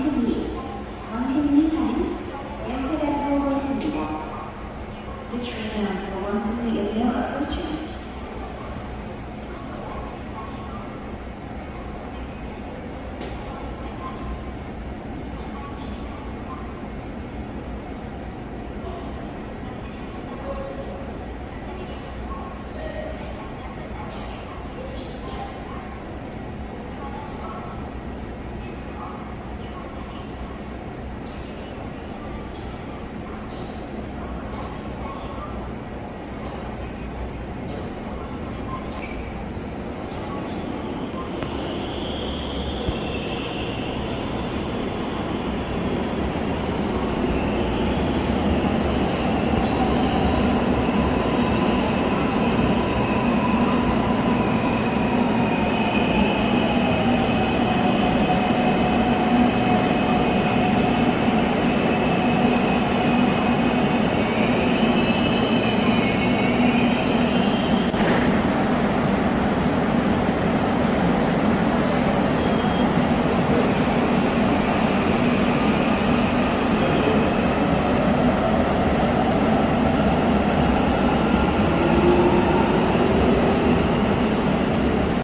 actively